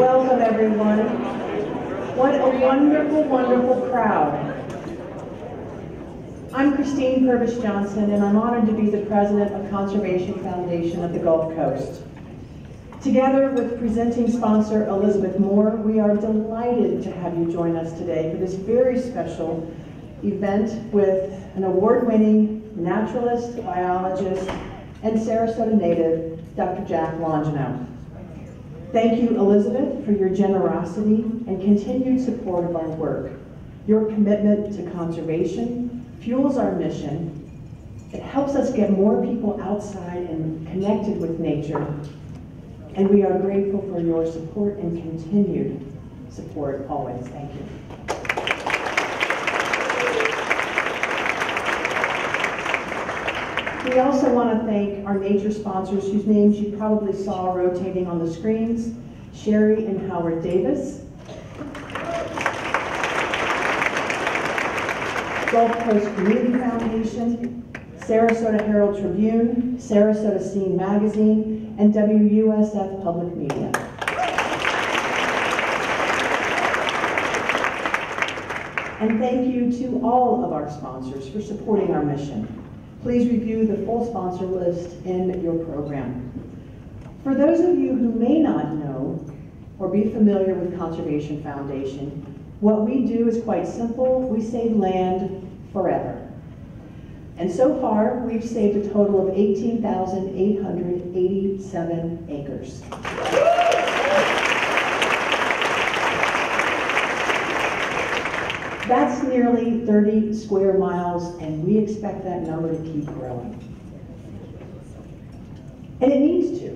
Welcome, everyone. What a wonderful, wonderful crowd. I'm Christine Purvis Johnson, and I'm honored to be the president of Conservation Foundation of the Gulf Coast. Together with presenting sponsor Elizabeth Moore, we are delighted to have you join us today for this very special event with an award-winning naturalist, biologist, and Sarasota native, Dr. Jack Longino. Thank you, Elizabeth, for your generosity and continued support of our work. Your commitment to conservation fuels our mission. It helps us get more people outside and connected with nature. And we are grateful for your support and continued support always. Thank you. We also want to thank our major sponsors whose names you probably saw rotating on the screens, Sherry and Howard Davis, Gulf Coast Community Foundation, Sarasota Herald Tribune, Sarasota Scene Magazine, and WUSF Public Media. And thank you to all of our sponsors for supporting our mission. Please review the full sponsor list in your program. For those of you who may not know or be familiar with Conservation Foundation, what we do is quite simple. We save land forever. And so far, we've saved a total of 18,887 acres. That's nearly 30 square miles, and we expect that number to keep growing. And it needs to,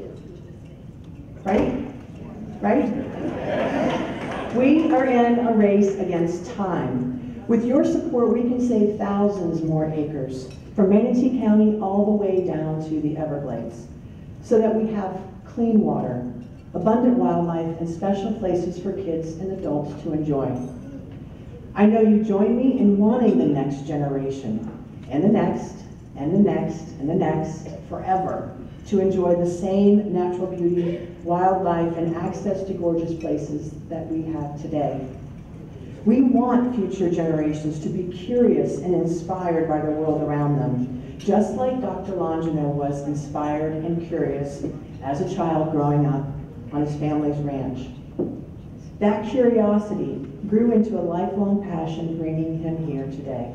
right? Right? We are in a race against time. With your support, we can save thousands more acres, from Manatee County all the way down to the Everglades, so that we have clean water, abundant wildlife, and special places for kids and adults to enjoy. I know you join me in wanting the next generation, and the next, and the next, and the next, forever, to enjoy the same natural beauty, wildlife, and access to gorgeous places that we have today. We want future generations to be curious and inspired by the world around them, just like Dr. Longino was inspired and curious as a child growing up on his family's ranch. That curiosity grew into a lifelong passion bringing him here today.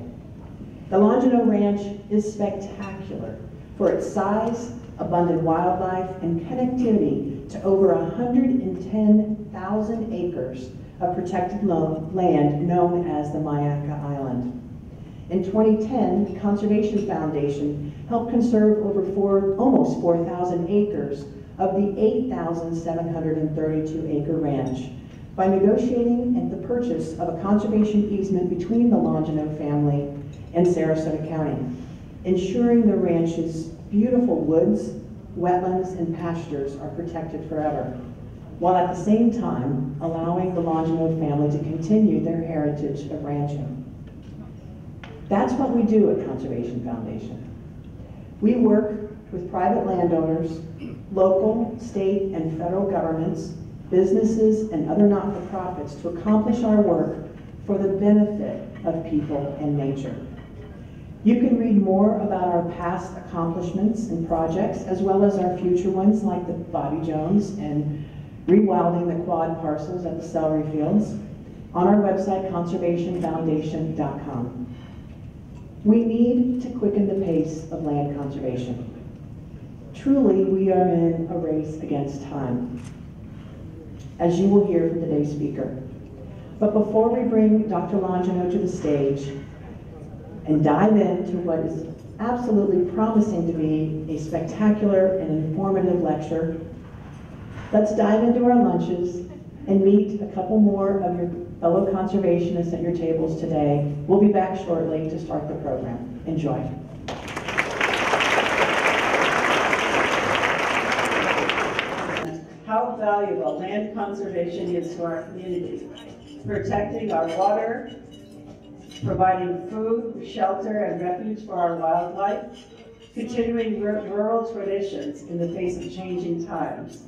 The Longino Ranch is spectacular for its size, abundant wildlife, and connectivity to over 110,000 acres of protected land known as the Myakka Island. In 2010, the Conservation Foundation helped conserve over four, almost 4,000 acres of the 8,732 acre ranch by negotiating the purchase of a conservation easement between the Longino family and Sarasota County, ensuring the ranch's beautiful woods, wetlands, and pastures are protected forever, while at the same time allowing the Longino family to continue their heritage of ranching. That's what we do at Conservation Foundation. We work with private landowners, local, state, and federal governments, businesses, and other not-for-profits to accomplish our work for the benefit of people and nature. You can read more about our past accomplishments and projects, as well as our future ones like the Bobby Jones and rewilding the quad parcels at the celery fields on our website, conservationfoundation.com. We need to quicken the pace of land conservation. Truly, we are in a race against time, as you will hear from today's speaker. But before we bring Dr. Longino to the stage and dive into what is absolutely promising to be a spectacular and informative lecture, let's dive into our lunches and meet a couple more of your fellow conservationists at your tables today. We'll be back shortly to start the program. Enjoy. Valuable land conservation is to our community, protecting our water, providing food, shelter, and refuge for our wildlife, continuing rural traditions in the face of changing times.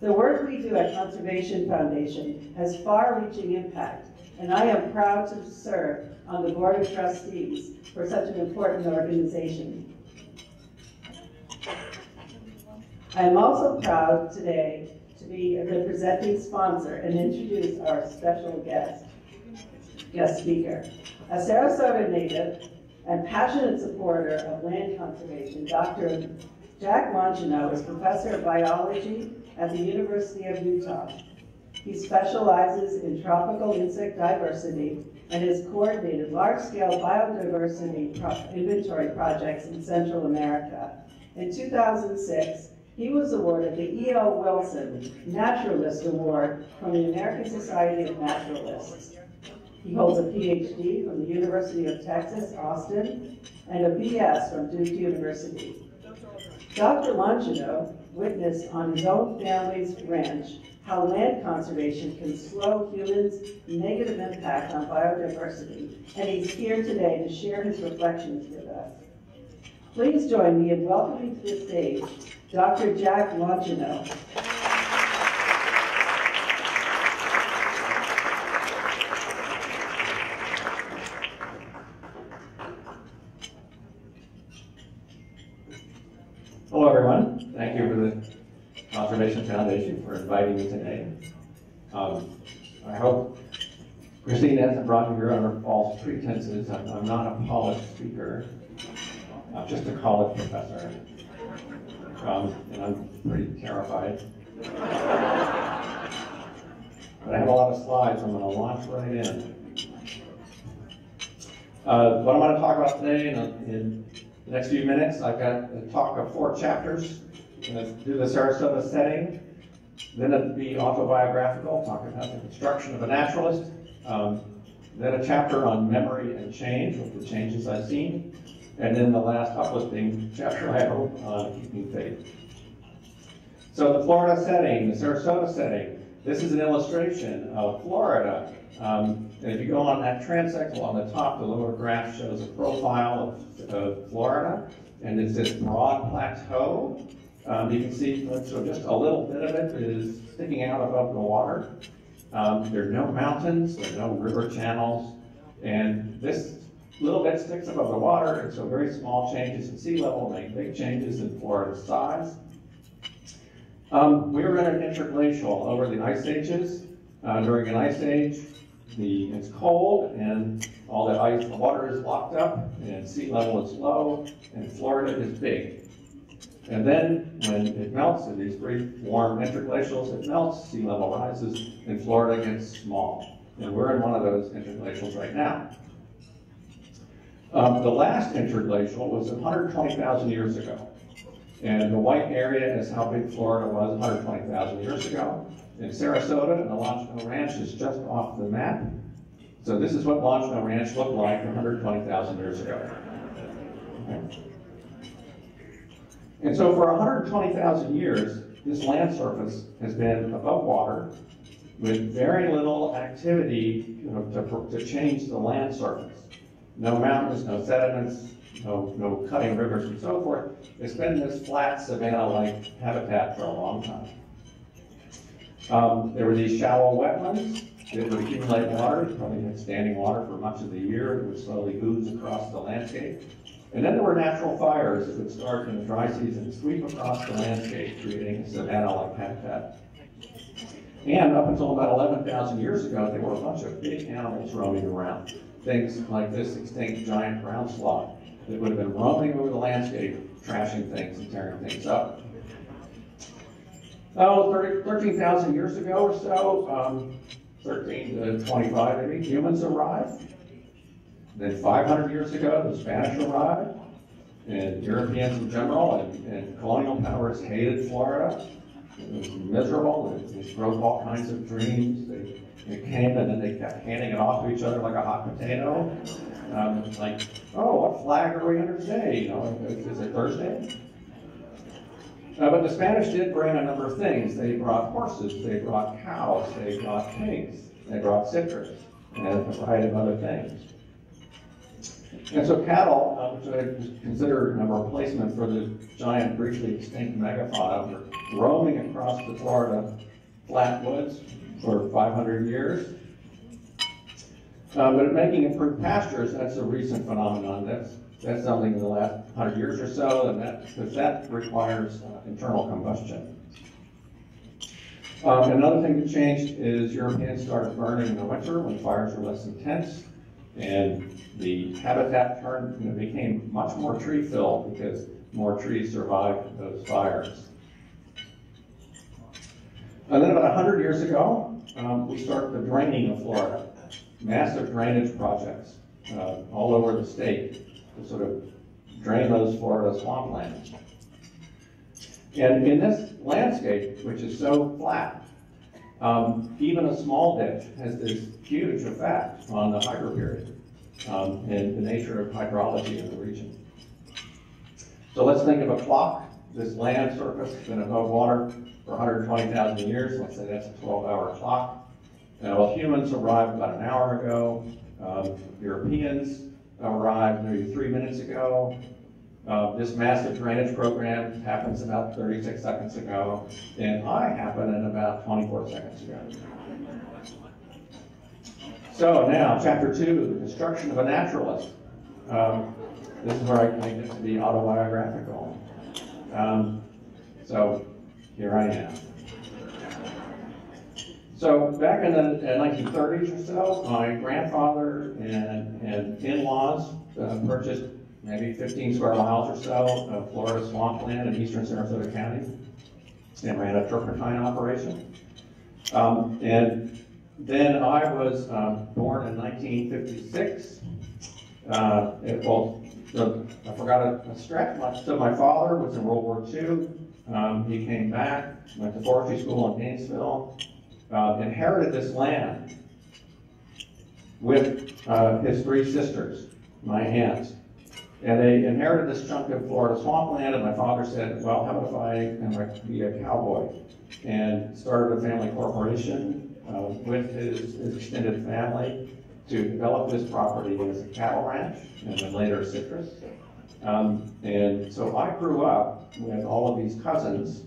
The work we do at Conservation Foundation has far-reaching impact, and I am proud to serve on the Board of Trustees for such an important organization. I am also proud today to be the presenting sponsor and introduce our special guest, guest speaker. A Sarasota native and passionate supporter of land conservation, Dr. Jack Longino is professor of biology at the University of Utah. He specializes in tropical insect diversity and has coordinated large-scale biodiversity pro inventory projects in Central America. In 2006, he was awarded the E.O. Wilson Naturalist Award from the American Society of Naturalists. He holds a PhD from the University of Texas, Austin, and a BS from Duke University. Dr. Longino witnessed on his own family's ranch how land conservation can slow humans' negative impact on biodiversity, and he's here today to share his reflections with us. Please join me in welcoming to the stage Dr. Jack Longino. Hello, everyone. Thank you for the Conservation Foundation for inviting me today. Um, I hope Christine hasn't brought you here under false pretenses. I'm, I'm not a polished speaker. I'm just a college professor. And I'm pretty terrified. But I have a lot of slides. I'm going to launch right in. Uh, what I'm going to talk about today in, in the next few minutes, I've got a talk of four chapters. I'm going to do the Sarasota setting, then it'll be autobiographical, talk about the construction of a naturalist, um, then a chapter on memory and change, with the changes I've seen, and then the last uplifting chapter, I hope, on keeping faith. So the Florida setting, the Sarasota setting, this is an illustration of Florida. Um, and if you go on that transect on the top, the lower graph shows a profile of, of Florida, and it's this broad plateau. Um, you can see, so just a little bit of it is sticking out above the water. Um, there are no mountains, there are no river channels, and this little bit sticks above the water, and so very small changes in sea level make big changes in Florida's size. Um, we were in an interglacial over the ice ages. Uh, during an ice age, the, it's cold and all the ice, the water is locked up and sea level is low and Florida is big. And then when it melts in these brief warm interglacials, it melts, sea level rises, and Florida gets small. And we're in one of those interglacials right now. Um, the last interglacial was 120,000 years ago. And the white area is how big Florida was 120,000 years ago. In Sarasota, and the Launch Ranch is just off the map. So this is what Launch Ranch looked like 120,000 years ago. And so for 120,000 years, this land surface has been above water with very little activity you know, to, to change the land surface. No mountains, no sediments, no, no cutting rivers and so forth. It's been this flat savanna-like habitat for a long time. Um, there were these shallow wetlands that would accumulate water, probably had standing water for much of the year. It would slowly ooze across the landscape. And then there were natural fires that would start in the dry season, sweep across the landscape, creating a savanna-like habitat. And up until about 11,000 years ago, there were a bunch of big animals roaming around. Things like this extinct giant ground sloth that would have been roaming over the landscape, trashing things and tearing things up. Oh, 13,000 years ago or so, um, 13 to 25 maybe, humans arrived. Then 500 years ago, the Spanish arrived, and Europeans in general, and, and colonial powers hated Florida. It was miserable. It, it broke all kinds of dreams. They, came and then they kept handing it off to each other like a hot potato. Um, like, oh, what flag are we under today? You know, is, it Thursday? Uh, but the Spanish did bring a number of things. They brought horses, they brought cows, they brought pigs, they brought citrus, and a variety of other things. And so cattle, uh, which I consider a replacement for the giant briefly extinct megafauna, were roaming across the Florida flatwoods for 500 years. Uh, but making improved pastures, that's a recent phenomenon. That's that's something in the last 100 years or so, and that because that requires uh, internal combustion. Um, another thing that changed is Europeans started burning in the winter when fires were less intense, and the habitat turned, you know, became much more tree filled because more trees survived those fires. And then about 100 years ago, um, we started the draining of Florida, massive drainage projects uh, all over the state to sort of drain those Florida swamplands. And in this landscape, which is so flat, um, even a small ditch has this huge effect on the hydro period um, and the nature of hydrology in the region. So let's think of a clock. This land surface been above water for 120,000 years. Let's say that's a 12-hour clock. Now, well, humans arrived about an hour ago. Um, Europeans arrived maybe three minutes ago. Uh, this massive drainage program happens about 36 seconds ago, and I happen in about 24 seconds ago. So now, chapter two, the construction of a naturalist. Um, this is where I, I get to be autobiographical. Um, so here I am. So back in the uh, 1930s or so, my grandfather and, and in-laws uh, purchased maybe 15 square miles or so of Florida swampland in eastern Sarasota County and ran a turpentine operation. Um, and then I was um, born in 1956. Uh, it, well, so I forgot a, a stretch. So my father was in World War II. Um, he came back, went to forestry school in Gainesville, uh, inherited this land with uh, his three sisters, my aunts. And they inherited this chunk of Florida swampland, and my father said, well, how about if I am be a cowboy? And started a family corporation uh, with his, his extended family to develop this property as a cattle ranch, and then later citrus. Um, and so I grew up with all of these cousins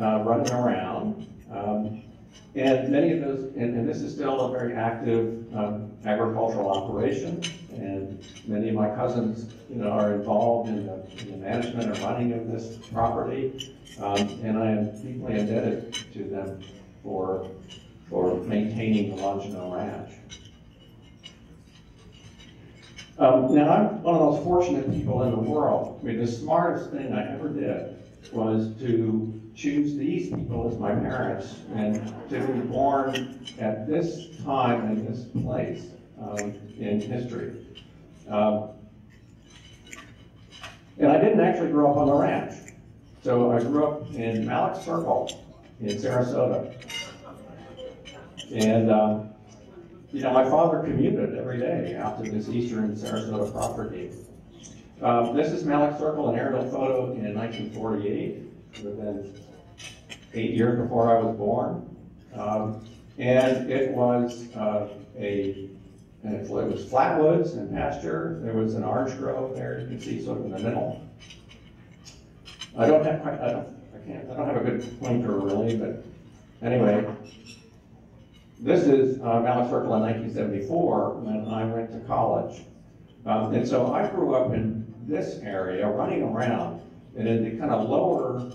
uh, running around. Um, and many of those, and, and, this is still a very active um, agricultural operation, and many of my cousins, you know, are involved in the, in the management and running of this property, um, and I am deeply indebted to them for for maintaining the Longino Ranch. Um, now, I'm one of those fortunate people in the world. I mean, the smartest thing I ever did was to choose these people as my parents and to be born at this time and this place um, in history. Um, and I didn't actually grow up on the ranch. So I grew up in Malik Circle in Sarasota. And um, you know, my father commuted every day out to this eastern Sarasota property. Um, this is Malik Circle, an aerial photo in 1948. It would eight years before I was born. Um, and it was uh, a, and it was flatwoods and pasture. There was an orange grove there, you can see sort of in the middle. I don't have quite, I don't, I can't, I don't have a good pointer really, but anyway, this is uh, Malik Circle in 1974 when I went to college. Um, and so I grew up in this area running around, and in the kind of lower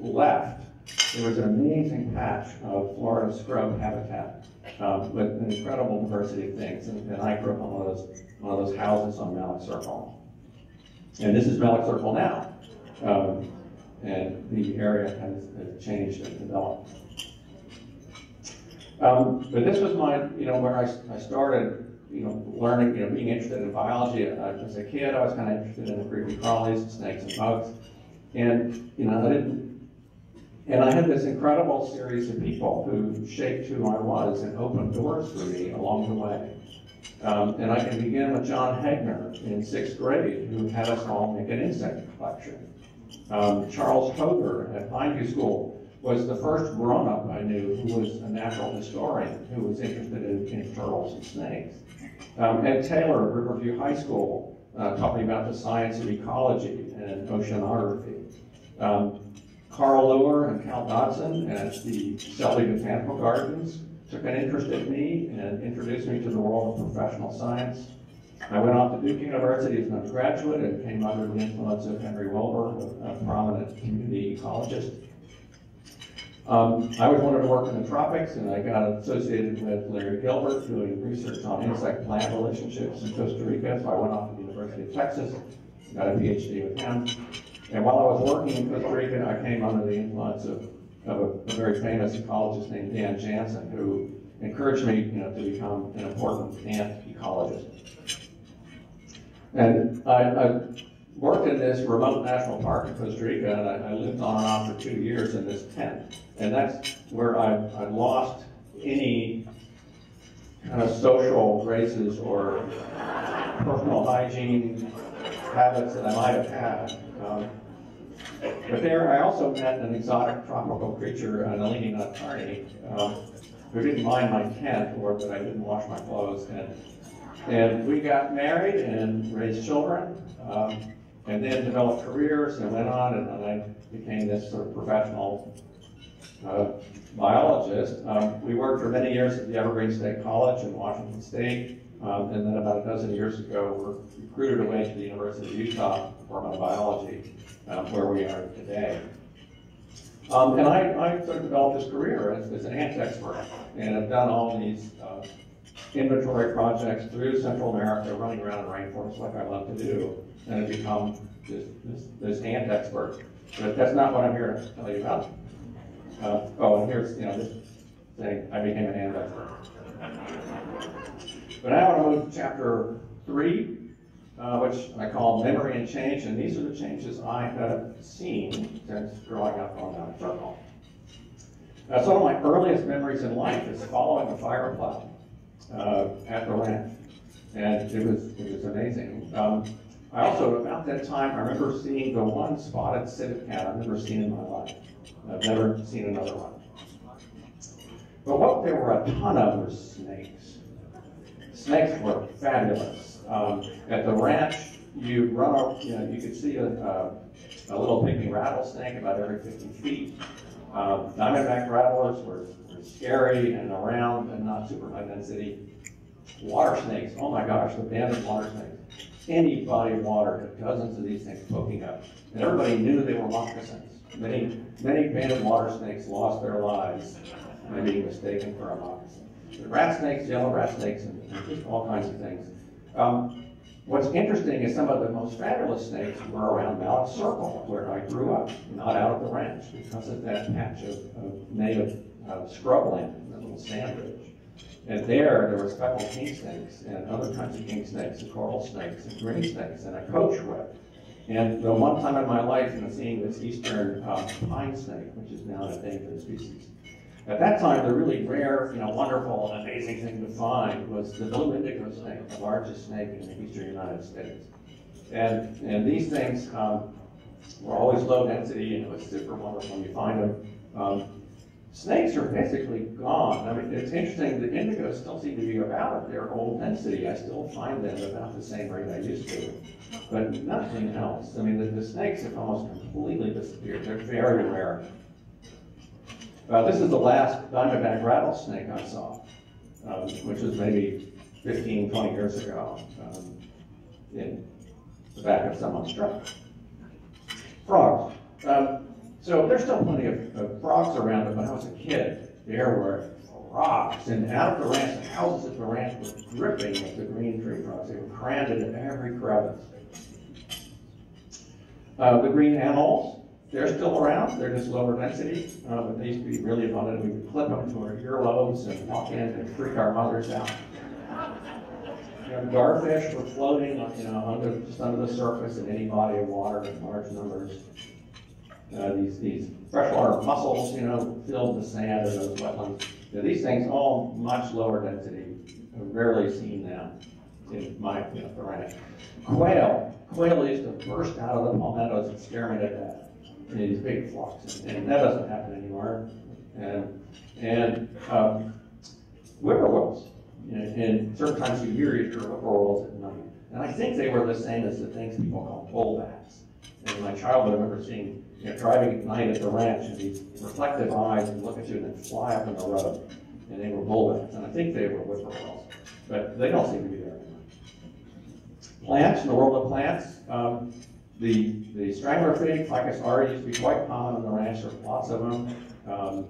left, there was an amazing patch of Florida scrub habitat um, with an incredible diversity of things. And, and, I grew up on one of those, one of those houses on Malik Circle. And this is Malik Circle now. Um, and the area has, has changed and developed. Um, but this was my, you know, where I, I started, you know, learning, you know, being interested in biology. Uh, as a kid, I was kind of interested in the creepy crawlies, snakes and bugs. And, you know, I didn't, and I had this incredible series of people who shaped who I was and opened doors for me along the way. Um, and I can begin with John Hegner in sixth grade, who had us all make an insect collection. Um, Charles Hoger at Pineview School was the first grown-up I knew who was a natural historian who was interested in, in turtles and snakes. Um, Ed Taylor at Riverview High School uh, talking about the science of ecology and oceanography. Um, Carl Luer and Cal Dodson at the Selby Botanical Gardens took an interest in me and introduced me to the world of professional science. I went off to Duke University as an undergraduate and came under the influence of Henry Wilbur, a prominent community ecologist. Um, I always wanted to work in the tropics, and I got associated with Larry Gilbert doing research on insect-plant relationships in Costa Rica, so I went off to the University of Texas, got a PhD with him. And while I was working in Costa Rica, I came under the influence of, of a, a very famous ecologist named Dan Janzen, who encouraged me, you know, to become an important ant ecologist. And I, I worked in this remote national park in Costa Rica, and I, I lived on and off for two years in this tent. And that's where I, I lost any kind of social graces or personal hygiene habits that I might have had. Um, but there, I also met an exotic tropical creature, Nalini Nadkarni, um, who didn't mind my tent or that I didn't wash my clothes. And, and we got married and raised children, um, and then developed careers and went on, and, I became this sort of professional uh, biologist. Um, we worked for many years at the Evergreen State College in Washington State, um, and then about a dozen years ago, were recruited away to the University of Utah for my biology, um, where we are today. Um, and I, I sort of developed this career as, as an ant expert, and I've done all these uh, inventory projects through Central America, running around in rainforests like I love to do, and have become this, this, this ant expert. But that's not what I'm here to tell you about. Uh, oh, and here's, you know, this thing, I became an ant expert. But now I want to move to chapter three, uh, which I call memory and change, and these are the changes I have seen since growing up on that circle. Uh, some of my earliest memories in life is following a fire plow uh, at the ranch, and it was it was amazing. Um, I also, about that time, I remember seeing the one spotted civet cat I've never seen in my life. I've never seen another one. But what there were a ton of were snakes. Snakes were fabulous. Um, at the ranch, you run up, you know, you could see a, a, a little pygmy rattlesnake about every 50 feet. Um, diamondback rattlers were, were scary and around and not super high density. Water snakes, oh my gosh, the banded water snakes. Any body of water dozens of these things poking up. And everybody knew they were moccasins. Many, many banded water snakes lost their lives by being mistaken for a moccasin. The rat snakes, yellow rat snakes, and, just all kinds of things. Um, what's interesting is some of the most fabulous snakes were around Mallett Circle, where I grew up, not out of the ranch, because of that patch of, of native uh, scrubland, a little sand ridge. And there, there were speckled king snakes and other kinds of king snakes and coral snakes and green snakes and a coach whip. And the one time in my life, know, seeing this eastern uh, pine snake, which is now an endangered species. At that time, the really rare, you know, wonderful and amazing thing to find was the blue indigo snake, the largest snake in the eastern United States. And, and these things um, were always low density, and it was super wonderful when you find them. Um, snakes are basically gone. I mean, it's interesting, the indigos still seem to be about at their old density. I still find them about the same rate I used to, but nothing else. I mean, the, the snakes have almost completely disappeared. They're very rare. Uh, this is the last diamondback rattlesnake I saw, um, which was maybe 15, 20 years ago um, in the back of someone's truck. Frogs. Um, so there's still plenty of, of, frogs around, but when I was a kid, there were frogs. And out of the ranch, the houses at the ranch were dripping with the green tree frogs. They were crammed into every crevice. Uh, the green animals, they're still around. They're just lower density, uh, but they used to be really abundant. We would clip them to our earlobes and walk in and freak our mothers out. You know, garfish were floating, you know, under just under the surface in any body of water in large numbers. Uh, these these freshwater mussels, you know, filled the sand of those wetlands. Know, these things all much lower density. I've rarely seen them in my you know, the ranch. Quail, quail used to burst out of the palmettos and me to death in these big flocks, and that doesn't happen anymore. And and um, whippoorwills, and certain times of year you hear whippoorwills at night. And I think they were the same as the things people call bullbats. And in my childhood, I remember seeing, you know, driving at night at the ranch and these reflective eyes would look at you and then fly up in the road. And they were bullbats, and I think they were whippoorwills, but they don't seem to be there anymore. Plants, in the world of plants, um, the, the strangler fig, Ficus aurea, used to be quite common on the ranch, there's lots of them. Um,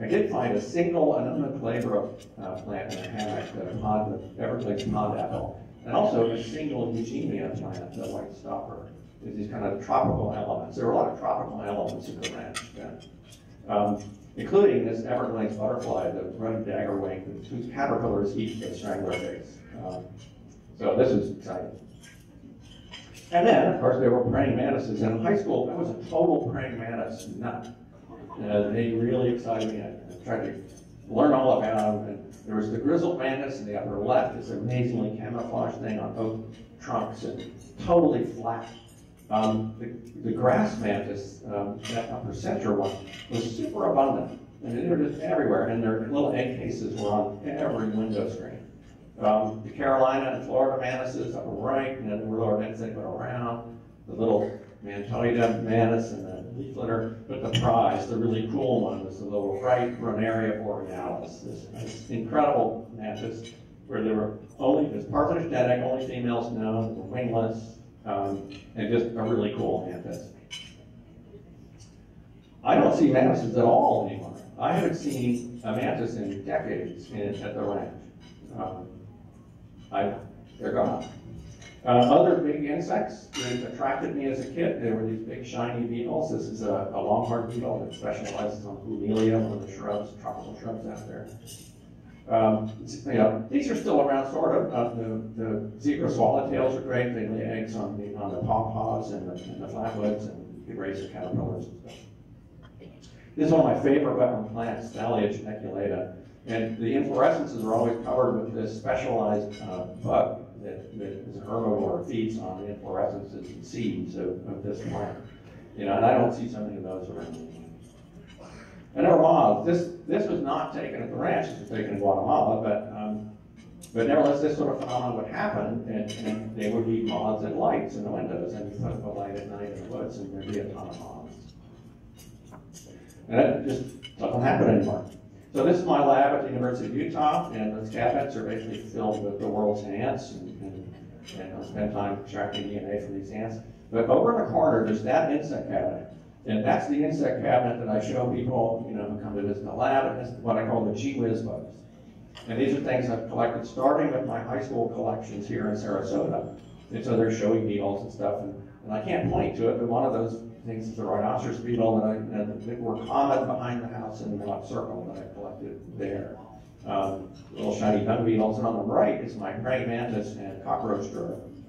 I did find a single Annona glabra uh, plant in a hammock, the pond, the Everglades pond apple, and also a single Eugenia plant, the white stopper. These kind of tropical elements. There are a lot of tropical elements in the ranch, yeah. um, including this Everglades butterfly, the red dagger wing, whose caterpillars eat the strangler figs. Um, so this is exciting. And then, of course, there were praying mantises. And in high school, I was a total praying mantis nut. Uh, they really excited me. I tried to learn all about them. And there was the grizzled mantis in the upper left. It's an amazingly camouflaged thing on both trunks and totally flat. Um, the, the grass mantis, um, that upper center one, was super abundant. And they were just everywhere. And their little egg cases were on every window screen. Um, the Carolina and Florida mantises upper right, and then the lower ends they went around. The little Mantoida mantis and the leaf litter, but the prize, the really cool one, was the little right Brunneria borealis. This, this incredible mantis where there were only, it's parthenogenetic, only females known, wingless, um, and just a really cool mantis. I don't see mantises at all anymore. I haven't seen a mantis in decades in, at the ranch. Um, I, they're gone. Uh, other big insects that attracted me as a kid, there were these big shiny beetles. This is a, a longhorn beetle that specializes on Hamelia, one of the shrubs, tropical shrubs out there. Um, you know, these are still around, sort of. Uh, the, the zebra swallowtails are great. They lay eggs on the on the pawpaws and the, and the flatwoods, and you raise the caterpillars and stuff. This is one of my favorite wetland plants, Thalia geniculata. And the inflorescences are always covered with this specialized uh, bug that, that is an herbivore, feeds on the inflorescences and seeds of, of this plant. You know, and I don't see so many of those around. And moths. This, this was not taken at the ranch, this was taken in Guatemala, but, um, but nevertheless, this sort of phenomenon would happen, and, and they would be moths and lights in the windows, and you put up a light at night in the woods, and there'd be a ton of moths. And it just doesn't happen anymore. So this is my lab at the University of Utah, and those cabinets are basically filled with the world's ants, and, and, and I'll spend time extracting DNA from these ants. But over in the corner, there's that insect cabinet. And that's the insect cabinet that I show people, you know, who come to visit the lab, and this is what I call the gee whiz bugs. And these are things I've collected starting with my high school collections here in Sarasota. And so they're showing beetles and stuff, and, and I can't point to it, but one of those things is a rhinoceros beetle that I, you know, were common behind the house in the circle that I collected there. Um, little shiny dung beetles, and on the right is my praying mantis and cockroach drone.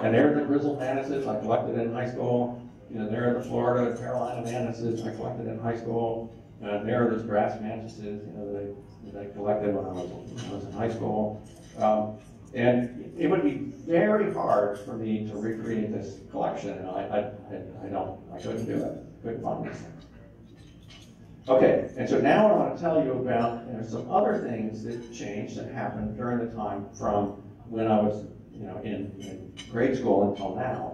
And there are the grizzled mantises I collected in high school. You know, there are the Florida Carolina mantises I collected in high school. And there are those grass mantises, you know, that I, that I collected when I was, when I was in high school. Um, and it would be very hard for me to recreate this collection. And I, I, I, I don't, I couldn't do it. Couldn't find these things. Okay, and so now I want to tell you about you know, some other things that changed that happened during the time from when I was you know, in, in grade school until now.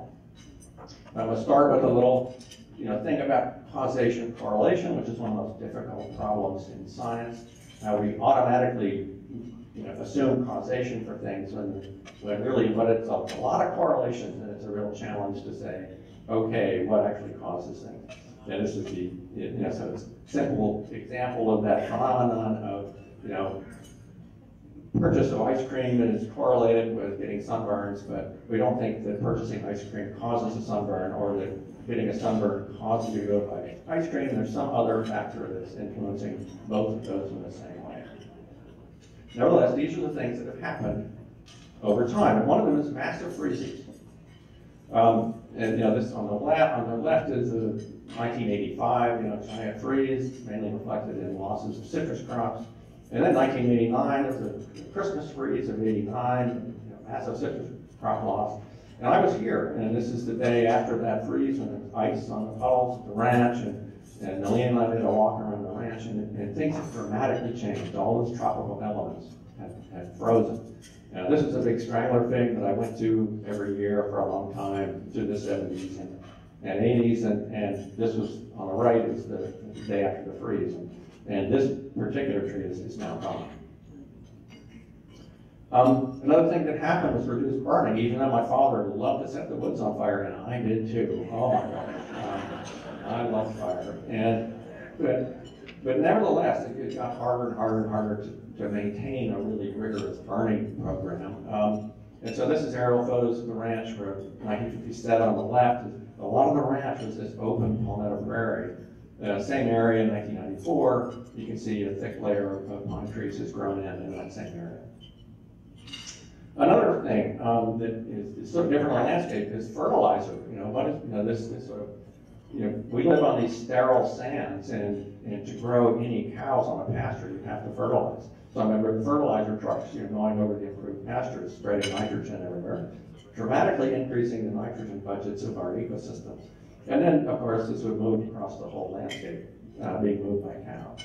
I'm going to start with a little you know, thing about causation correlation, which is one of the most difficult problems in science. How we automatically you know, assume causation for things when, when really what it's a, a lot of correlations and it's a real challenge to say, okay, what actually causes things. And this is the, you know, so it's simple example of that phenomenon of, you know, purchase of ice cream is correlated with getting sunburns, but we don't think that purchasing ice cream causes a sunburn or that getting a sunburn causes you to go buy ice cream. There's some other factor that's influencing both of those in the same way. Nevertheless, these are the things that have happened over time. And one of them is massive freezing. Um, and you know, this on the left on the left is a 1985, you know, giant freeze, mainly reflected in losses of citrus crops. And then 1989, there's a Christmas freeze of 89, you know, massive citrus crop loss. And I was here, and this is the day after that freeze, when there's ice on the puddles at the ranch, and, and Nellie and I did a walk around the ranch, and, and things have dramatically changed. All those tropical elements had, had frozen. Now, this is a big strangler thing that I went to every year for a long time through the seventies and, and eighties, and, and this was, on the right is the day after the freeze. And this particular tree is, is now gone. Um, another thing that happened was reduced burning, even though my father loved to set the woods on fire, and I did too. Oh my God. Um, I love fire. And, but, but nevertheless, it- got harder and harder and harder to, to maintain a really rigorous burning program. Um, and so this is aerial photos of the ranch for 1957 on the left. A lot of the ranch was this open palmetto prairie. Uh, same area in 1994, you can see a thick layer of of pine trees has grown in in that same area. Another thing um, that is, is sort of different the landscape is fertilizer. You know, what is, you know, this, this sort of, you know, we live on these sterile sands, and, and to grow any cows on a pasture, you have to fertilize. So I remember the fertilizer trucks, you know, going over the improved pastures, spreading nitrogen everywhere, dramatically increasing the nitrogen budgets of our ecosystems. And then, of course, this would move across the whole landscape, uh, being moved by cows.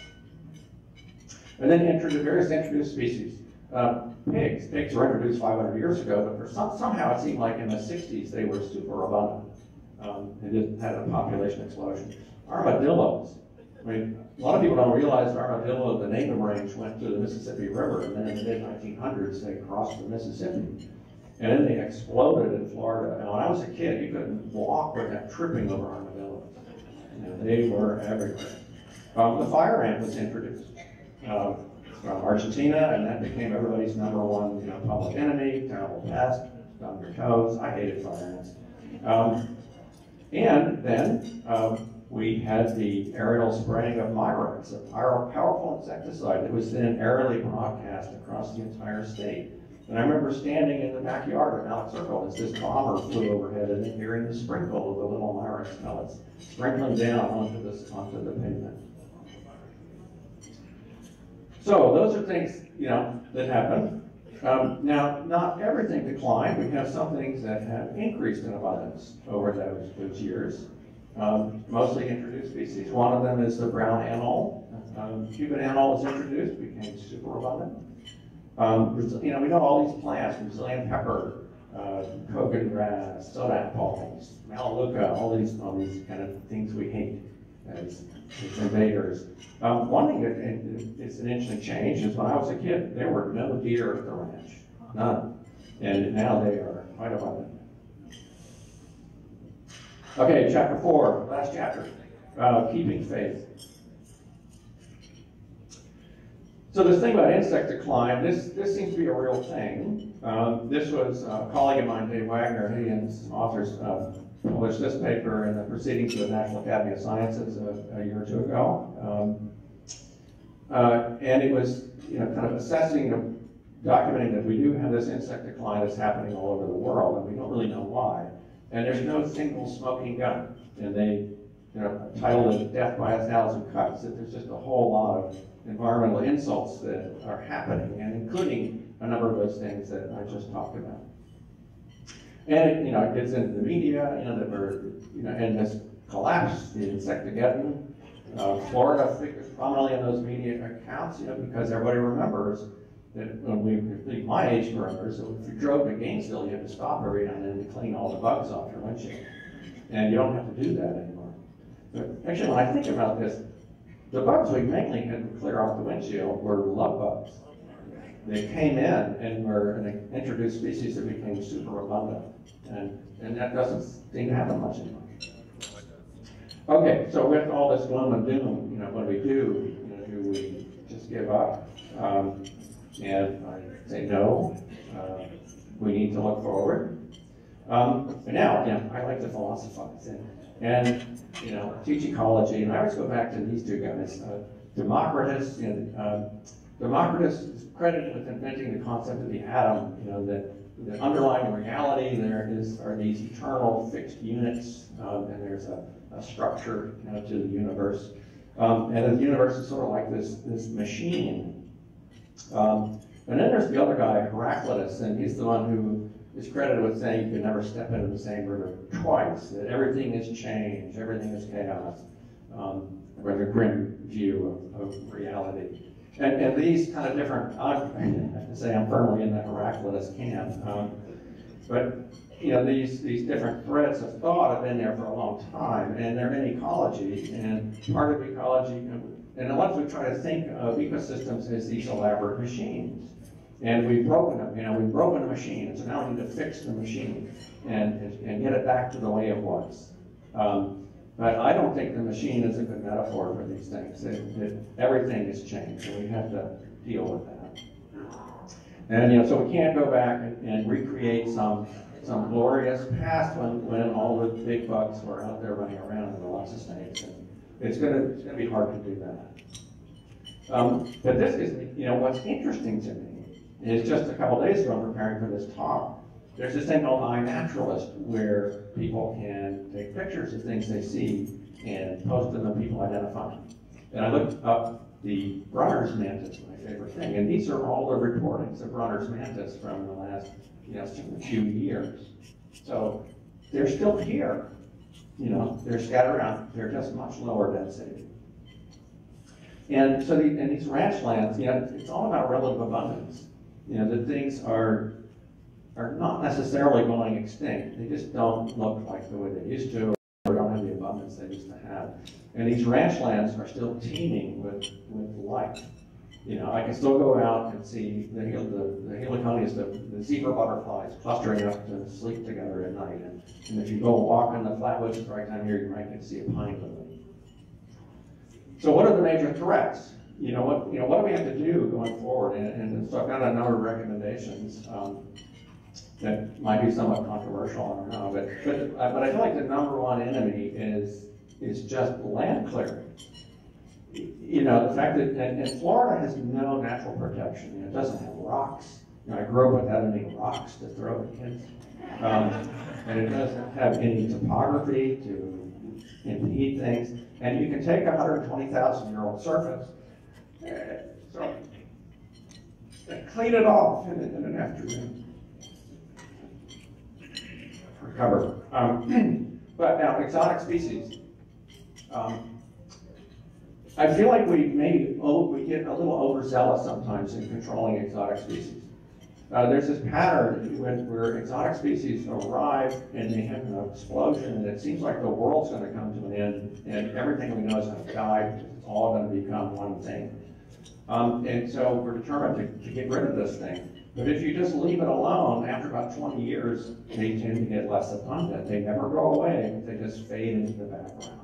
And then introduce various introduced species. Uh, pigs. Pigs were introduced 500 years ago, but for some, somehow it seemed like in the 60s they were super abundant. Um, had a population explosion. Armadillos. I mean, a lot of people don't realize armadillo, the native range, went to the Mississippi River, and then in the mid 1900s they crossed the Mississippi. And then they exploded in Florida. And when I was a kid, you couldn't walk without tripping over armadillos. You they were everywhere. Um, the fire ant was introduced. Um, from Argentina, and that became everybody's number one, you know, public enemy, terrible pest, on your toes. I hated fire ants. Um, and then um, we had the aerial spraying of Mirex, a powerful insecticide that was then aerially broadcast across the entire state. And I remember standing in the backyard of Alex Circle as this bomber flew overhead and hearing the sprinkle of the little Mirex pellets sprinkling down onto this onto the pavement. So those are things, you know, that happen. Um, now, not everything declined. We have some things that have increased in abundance over those, those years. Um, mostly introduced species. One of them is the brown anole. Um, Cuban anole was introduced, became super abundant. Um, you know, we know all these plants, Brazilian pepper, uh, coconut grass, soda palms, melaleuca, all these, all these kind of things we hate as, as invaders. Um, one thing that it's an interesting change is when I was a kid, there were no deer at the ranch, none. And now they are quite abundant. Okay, chapter four, last chapter, uh, keeping faith. So this thing about insect decline, this, this seems to be a real thing. Um, this was a colleague of mine, Dave Wagner, he and authors uh, published this paper in the Proceedings of the National Academy of Sciences a, a year or two ago. Um, uh, and it was, you know, kind of assessing, and documenting that we do have this insect decline that's happening all over the world, and we don't really know why. And there's no single smoking gun. And they, you know, titled it "Death by a Thousand Cuts." That there's just a whole lot of environmental insults that are happening, and including a number of those things that I just talked about. And it, you know, it gets into the media, you know, that we're, you know, and this collapse, the Insectageddon, uh, Florida figures prominently in those media accounts, you know, because everybody remembers that when we, my age remembers, that if you drove to Gainesville, you had to stop every now and then to clean all the bugs off your windshield. And you don't have to do that anymore. But actually, when I think about this, the bugs we mainly had to clear off the windshield were love bugs. They came in and were an introduced species that became super abundant. And, and that doesn't seem to happen much anymore. Okay, so with all this gloom and doom, you know, what do we do? You know, do we just give up? Um, and I say no. Uh, we need to look forward. Um, but now, know, I like to philosophize and, and you know, teach ecology. And I always go back to these two guys, uh, Democritus. You know, uh, Democritus is credited with inventing the concept of the atom. You know, that the underlying reality there is are these eternal fixed units, um, and there's a, a structure you know, to the universe. Um, and the universe is sort of like this this machine. Um, and then there's the other guy, Heraclitus, and he's the one who is credited with saying you can never step into the same river twice, that everything is changed, everything is chaos, um, with a grim view of, of reality. And, and these kind of different, I have to say I'm firmly in the Heraclitus camp. Um, but, you know, these, these different threads of thought have been there for a long time, and they're in ecology, and part of ecology, and a lot we try to think of ecosystems as these elaborate machines. And we've broken them, you know, we've broken the machine, so now we need to fix the machine and, and get it back to the way it was. Um, but I don't think the machine is a good metaphor for these things. It, it, everything has changed, and we have to deal with that. And you know, so we can't go back and, and recreate some some glorious past when, when all the big bugs were out there running around and lots of snakes. And it's gonna it's gonna be hard to do that. Um, but this is you know what's interesting to me is just a couple days ago, I'm preparing for this talk. There's this thing called iNaturalist where people can take pictures of things they see and post them and people identify them. And I looked up the Brunner's mantis, my favorite thing, and these are all the reportings of Brunner's mantis from the last you know, few years. So they're still here. You know, they're scattered around. They're just much lower density. And so the, and these ranch lands, you know, it's all about relative abundance. You know, the things are are not necessarily going extinct. They just don't look like the way they used to, or don't have the abundance they used to have. And these ranch lands are still teeming with, with life. You know, I can still go out and see the, the, the heliconias, the, the zebra butterflies clustering up to sleep together at night. And, and if you go walk in the flatwoods at the right time here, you might get to see a pine lily. So what are the major threats? You know, what, you know, what do we have to do going forward? And, and so I've got a number of recommendations. Um, that might be somewhat controversial, I but, but, uh, but I feel like the number one enemy is, is just land clearing. You know, the fact that, and, and Florida has no natural protection, you know, it doesn't have rocks. You know, I grew up without any rocks to throw at kids. Um, and it doesn't have any topography to impede things. And you can take a 120,000 year old surface, so, clean it off in, in an afternoon recover. Um, but now, exotic species. Um, I feel like we maybe oh, we get a little overzealous sometimes in controlling exotic species. Uh, there's this pattern when, where exotic species arrive and they have an explosion, and it seems like the world's going to come to an end, and everything we know is going to die. It's all going to become one thing. Um, and so we're determined to, to get rid of this thing. But if you just leave it alone, after about 20 years, they tend to get less abundant. They never go away, they just fade into the background.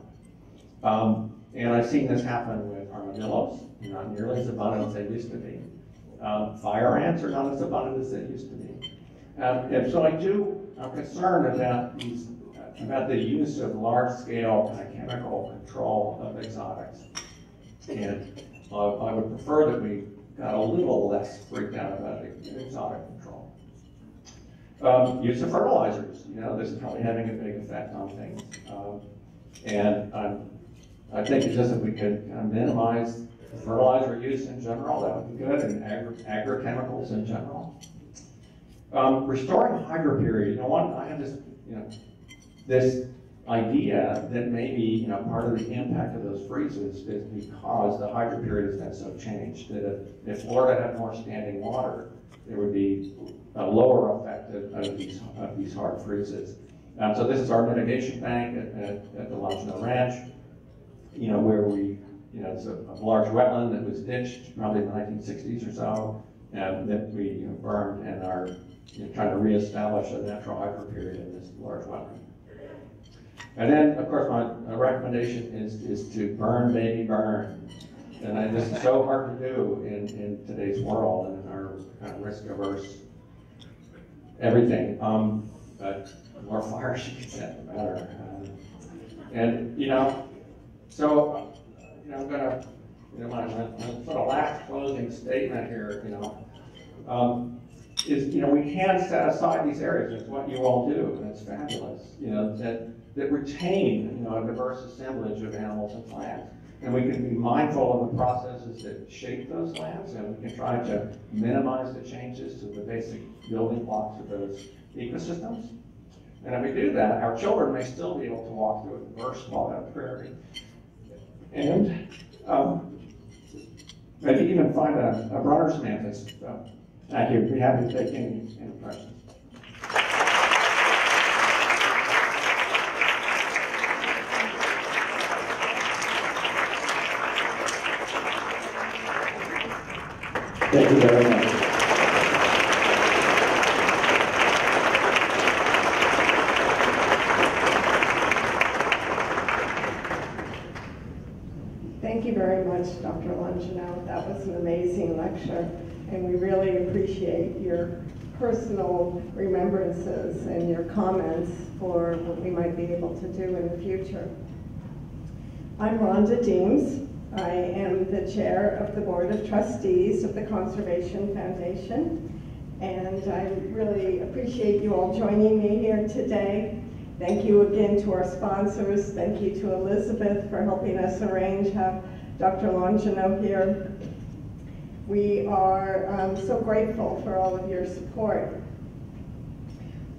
Um, and I've seen this happen with armadillos, not nearly as abundant as they used to be. Um, fire ants are not as abundant as they used to be. Um, and so I do, I'm concerned about these, about the use of large-scale kind of chemical control of exotics. And uh, I would prefer that we got a little less freaked out about exotic control. Um, use of fertilizers, you know, this is probably having a big effect on things. Um, and um, I think it's just if we could kind of minimize fertilizer use in general, that would be good, and agri agrochemicals in general. Um, restoring hydro period, you know, one, I have this, you know, this idea that maybe you know part of the impact of those freezes is because the hydro period has been so changed that if, if Florida had more standing water, there would be a lower effect of, of these of these hard freezes. Um, so this is our mitigation bank at, at, at the Longino Ranch, you know, where we, you know, it's a, a large wetland that was ditched probably in the 1960s or so, and that we you know, burned and are you know, trying to reestablish a natural hydro period in this large wetland. And then, of course, my recommendation is, is to burn, baby, burn. And I, this is so hard to do in, in today's world and in our kind of risk averse everything. Um, but the more fires you set, the better. Um, and, you know, so, you know, I'm gonna, you know, my, my, my sort of last closing statement here, you know, um, is, you know, we can set aside these areas. It's what you all do, and it's fabulous. You know, that that retain you know, a diverse assemblage of animals and plants. And we can be mindful of the processes that shape those lands, and we can try to minimize the changes to the basic building blocks of those ecosystems. And if we do that, our children may still be able to walk through a diverse wildlife prairie. And um, maybe even find a, a Brunner's mantis. So, thank you. Be happy to take any, any questions. Thank you very much. Thank you very much, Dr. Longino. That was an amazing lecture, and we really appreciate your personal remembrances and your comments for what we might be able to do in the future. I'm Rhonda Deems. I am the chair of the Board of Trustees of the Conservation Foundation, and I really appreciate you all joining me here today. Thank you again to our sponsors. Thank you to Elizabeth for helping us arrange have Dr. Longino here. We are um, so grateful for all of your support.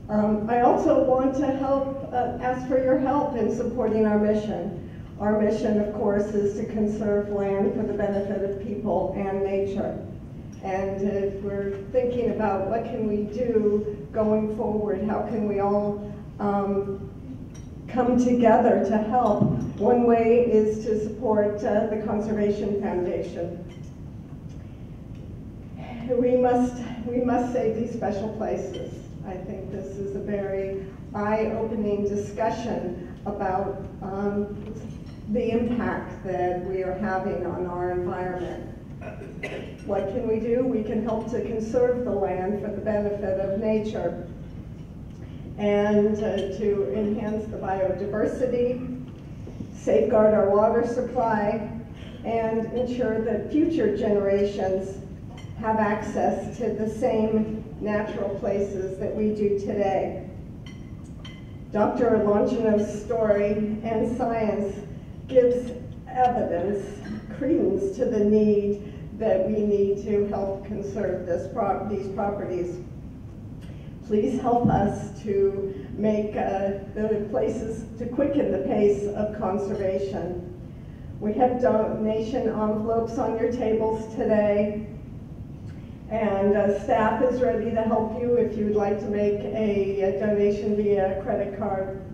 Um, I also want to help, uh, ask for your help in supporting our mission. Our mission, of course, is to conserve land for the benefit of people and nature. And if we're thinking about what can we do going forward, how can we all um, come together to help. One way is to support uh, the Conservation Foundation. We must, we must save these special places. I think this is a very eye-opening discussion about um, the impact that we are having on our environment. What can we do? We can help to conserve the land for the benefit of nature and uh, to enhance the biodiversity, safeguard our water supply, and ensure that future generations have access to the same natural places that we do today. Dr. Longino's story and science gives evidence, credence to the need that we need to help conserve these properties please help us to make uh, the places, to quicken the pace of conservation. We have donation envelopes on your tables today, and uh, staff is ready to help you if you would like to make a, a donation via credit card.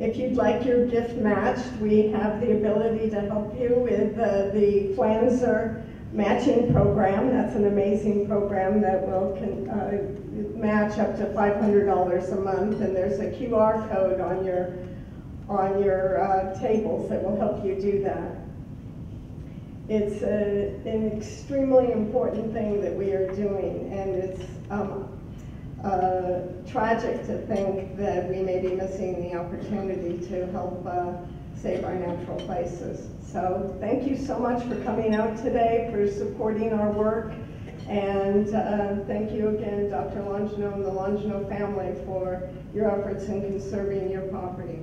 If you'd like your gift matched, we have the ability to help you with uh, the Flanzer matching program. That's an amazing program that will can, uh, match up to $500 a month, and there's a QR code on your on your uh, tables that will help you do that. It's a, an extremely important thing that we are doing, and it's um, uh, tragic to think that we may be missing the opportunity to help uh, save our natural places. So thank you so much for coming out today, for supporting our work, and uh, thank you again, Dr. Longino and the Longino family, for your efforts in conserving your property.